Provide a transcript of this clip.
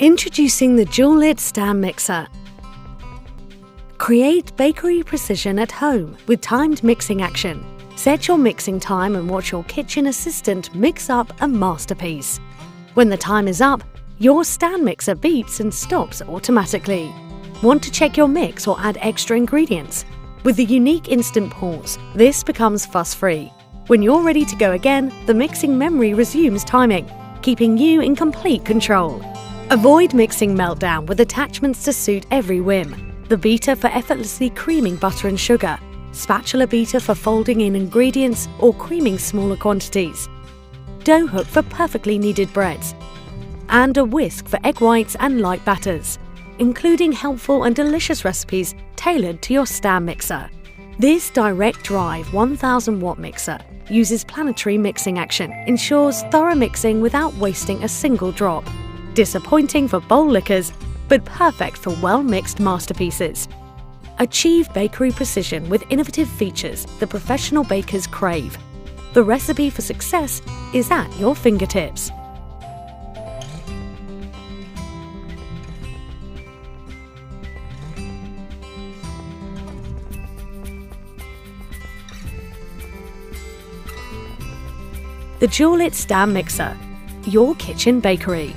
Introducing the Dualit stand mixer. Create bakery precision at home with timed mixing action. Set your mixing time and watch your kitchen assistant mix up a masterpiece. When the time is up, your stand mixer beeps and stops automatically. Want to check your mix or add extra ingredients? With the unique instant pause, this becomes fuss-free. When you're ready to go again, the mixing memory resumes timing, keeping you in complete control. Avoid mixing meltdown with attachments to suit every whim. The beater for effortlessly creaming butter and sugar, spatula beater for folding in ingredients or creaming smaller quantities, dough hook for perfectly kneaded breads, and a whisk for egg whites and light batters, including helpful and delicious recipes tailored to your stand mixer. This direct drive 1000 watt mixer uses planetary mixing action, ensures thorough mixing without wasting a single drop disappointing for bowl lickers, but perfect for well mixed masterpieces. Achieve bakery precision with innovative features the professional bakers crave. The recipe for success is at your fingertips. The Dualit Stand Mixer, your kitchen bakery.